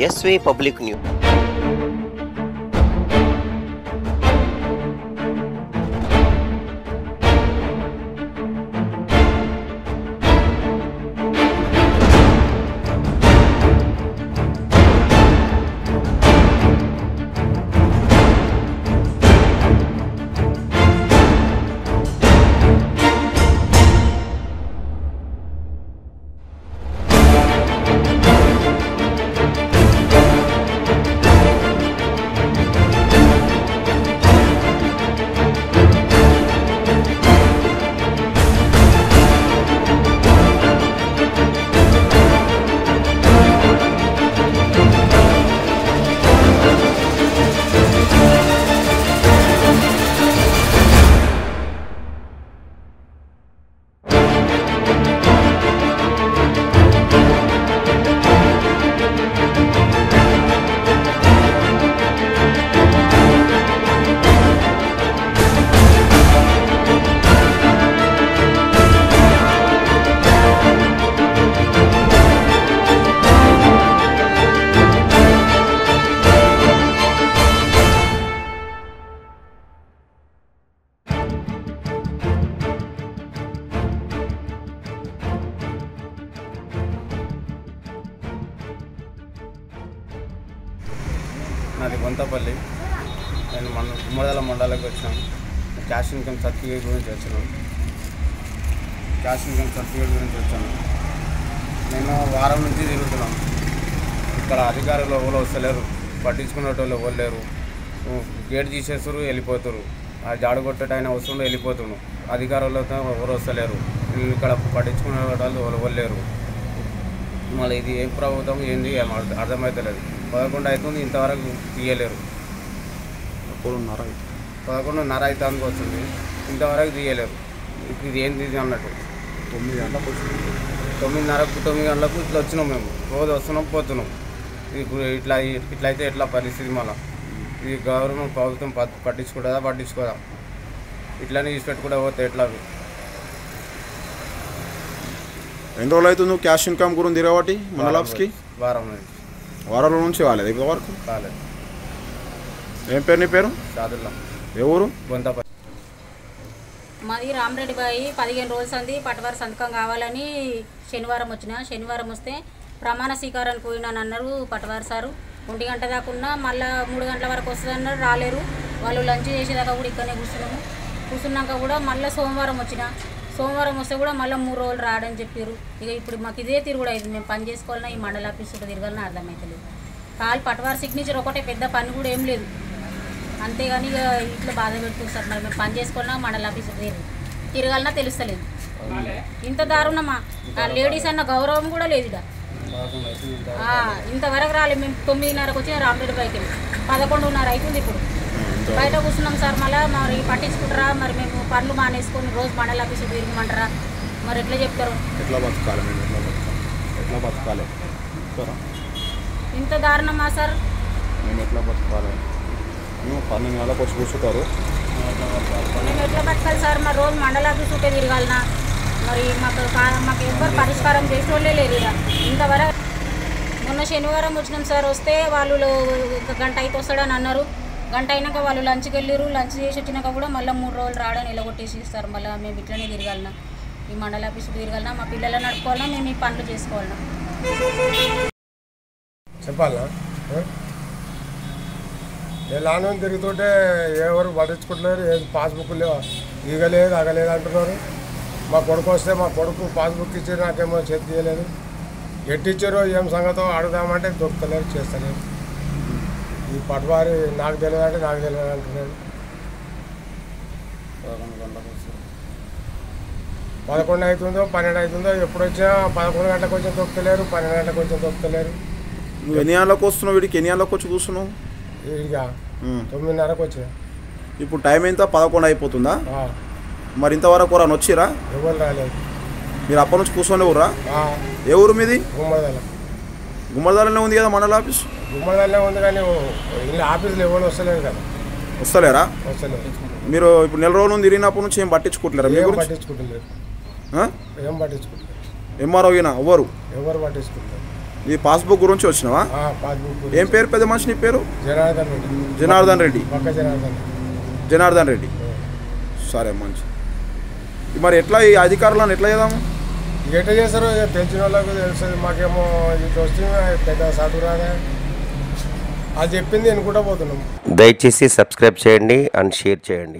Yes Way Public News. నాది గుంతపల్లి. నేను మన గుమ్మడల మండలానికి వచ్చాను. క్యాష్ ఇన్కమ్ సర్టిఫికేట్ గురించి వచ్చాను. క్యాష్ ఇన్కమ్ సర్టిఫికేట్ గురించి వచ్చాను. నేను వారం నుంచి తిరుగుతున్నాను. ఇక్కడ అధికారులు ఎవరు వస్తలేరు. పట్టించుకునేటోళ్ళు ఎవరు లేరు. గేట్ తీసేస్తారు వెళ్ళిపోతారు. ఆ జాడు కొట్టేటైనా వస్తుండే వెళ్ళిపోతున్నాను అధికారులతో ఎవరు వస్తలేరు. ఇక్కడ పట్టించుకునే వాళ్ళు ఎవరు లేరు. మళ్ళీ ఇది ఏం ప్రభుత్వం ఏంది అర్థమవుతలేదు పదకొండు అవుతుంది ఇంతవరకు తీయలేరు. ఎప్పుడున్నారా పదకొండున్నర అవుతానికి వస్తుంది ఇంతవరకు తీయలేరు. ఇప్పుడు ఇది ఏంది అన్నట్టు. తొమ్మిది గంటలకు వచ్చింది. తొమ్మిదిన్నరకు తొమ్మిది గంటలకు ఇట్లా వచ్చినాం మేము. రోజు వస్తున్నాం పోతున్నాం. ఇప్పుడు ఇట్లా ఇట్లా అయితే ఎట్లా పరిస్థితి మళ్ళీ? ఇది గవర్నమెంట్ ప్రభుత్వం పట్- పట్టించుకుంటుందా పట్టించుకోదా? ఇట్లానే తీసి పెట్టుకుంటా పోతే ఎట్లా? ఎన్ని రోజులు అవుతుంది నువ్వు క్యాష్ ఇన్కమ్ గురించి తిరగబట్టి మండలాప్స్కి వారం నుంచి వారాల నుంచి కాలేదు ఇప్పటి వరకు? కాలేదు ఏం పేరు నీ పేరు? ఏ ఊరు? మాది రామరెడ్డి బాయి పదిహేను రోజుల సంది పటవారి సంతకం కావాలని శనివారం వచ్చిన. శనివారం వస్తే ప్రమాణ స్వీకారానికి పోయినాను అన్నారు పటవారి సారు. ఒంటి గంట దాకా ఉన్నా మళ్ళీ మూడు గంటల వరకు వస్తుంది అన్నారు రాలేరు. వాళ్ళు లంచ్ చేసేదాకా కూడా ఇక్కడనే కూర్చున్నాము. కూర్చున్నాక కూడా మళ్ళీ సోమవారం వచ్చిన. సోమవారం వస్తే కూడా మళ్ళీ మూడు రోజులు రాడని చెప్పారు ఇక ఇప్పుడు మాకు ఇదే తిరుగుడు అయింది. మేము పని చేసుకోవాలన్నా ఈ మండల ఆఫీస్ కూడా తిరగాలన్నా అర్థమవుతలేదు కాలు పటవారి సిగ్నేచర్ ఒకటే పెద్ద పని కూడా ఏం లేదు. అంతేగాని ఇక ఇంట్లో బాధ పెడుతుంది సార్. మరి మేము పని చేసుకోవాలన్నా మండల ఆఫీస్ తిరగ తిరగాలన్నా తెలుస్తలేదు. ఇంత దారుణమా? లేడీస్ అన్న గౌరవం కూడా లేదు ఇక. ఇంతవరకు రాలేదు. మేము తొమ్మిదిన్నరకు వచ్చిన రామరెడ్డి బైక్ పదకొండున్నర అవుతుంది ఇప్పుడు. బయట కూర్చున్నాం సార్ మళ్ళీ మరి పట్టించుకుంటారా? మరి మేము పనులు మానేసుకొని రోజు మండల ఆఫీసు తిరగమంటారా? మరి ఎట్లా చెప్తారు? ఎట్లా బతకాలి మేము? ఎట్లా బతకాలి? ఎట్లా బతకాలి? చెప్తారా? ఇంత దారుణమా సార్? మేము ఎట్లా బతకాలి? మేము పన్నెండు గంటలకు వచ్చి కూర్చుంటారు. మేము ఎట్లా బతకాలి సార్? మరి రోజు మండల ఆఫీస్ ఉంటే తిరగాలనా? మరి మాకు మాకు ఎవ్వరు పరిష్కారం చేసే వాళ్ళే లేరు ఇక. ఇంతవరకు మొన్న శనివారం వచ్చినాం సార్ వస్తే వాళ్ళు గంట అయితే వస్తాడని అన్నారు. గంట అయినాక వాళ్ళు లంచ్కి వెళ్ళారు లంచ్ చేసి వచ్చినాక కూడా మళ్ళీ మూడు రోజులు రావడం నిలగొట్టేసి ఇస్తారు. మళ్ళీ మేము ఇట్లనే తిరగలనా? ఈ మండల ఆఫీస్కి తిరగలనా? మా పిల్లలు నడుపుకోవాలన్నా మేము ఈ పనులు చేసుకోవాలన్నా చెప్పాలా? ఎలానో తిరుగుతుంటే ఎవరు పట్టించుకుంటున్నారు ఏది పాస్బుక్ లేవు? ఇగలేదు అగలేదు అంటున్నారు. మా కొడుకు వస్తే మా కొడుకు పాస్బుక్ ఇచ్చి నాకేమో చేతి తీయలేదు ఎట్టిచ్చారో ఏం సంగతో అడుగుదామంటే దొరుకుతలేరు చేస్తలేరు. ఈ పటవారి నాకు తెలియదు అంటే నాకు తెలియదు అంటున్నాడు. పదకొండు అవుతుందో పన్నెండు అవుతుందో ఎప్పుడు వచ్చినా పదకొండు గంటలకు వచ్చి దొరుకుతలేరు పన్నెండు గంటలకు వచ్చి దొరుకుతలేరు నువ్వు ఎన్ని వస్తున్నావు వీడికి? ఎన్ని వచ్చి కూర్చున్నావు? ఇక. తొమ్మిదిన్నరకు వచ్చిన ఇప్పుడు టైం ఎంత? పదకొండు అయిపోతుందా? మరి ఇంతవరకు రాని వచ్చిరా? ఎవరు రాలేదు. మీరు అప్పటి నుంచి కూర్చొని ఊరా ఆ, ఏ ఊరు మీది? గుమ్మడిదల గుమ్మడిదాలనే ఉంది కదా మండల ఆఫీస్? గుమ్మడల్లే ఉంది కానీ ఇల్లు ఆఫీసులు ఎవరు వస్తలేదు కదా. వస్తలేరా? వస్తలేదు మీరు ఇప్పుడు నెల రోజుల నుండి తిరిగినప్పటి నుంచి ఏం పట్టించుకుంటలేరా మీ ఏం గురించి? పట్టించుకుంటలేరు ఆ? ఏం పట్టించుకుంటలేరు ఎంఆర్ఓ ఈయన ఎవరు? ఎవరు పట్టించుకుంటారు ఈ పాస్బుక్ గురించి వచ్చినావా? పాస్బుక్ ఏం పేరు పెద్ద మనిషి నీ పేరు? జనార్దన్ రెడ్డి. జనార్దన్ రెడ్డి. పక్క జనార్దన్ రెడ్డి. జనార్దన్ రెడ్డి. సరే మంచి. మరి ఎట్లా ఈ అధికారులను ఎట్లా చేద్దాము? ఇక ఎట్లా చేస్తారో? ఇక తెలిసిన వాళ్ళకు తెలుస్తుంది. మాకేమో ఇటు వస్తే పెద్ద చదువు రాదా? అది చెప్పింది నేను కూడా పోతున్నాం. దయచేసి సబ్స్క్రైబ్ చేయండి అండ్ షేర్ చేయండి.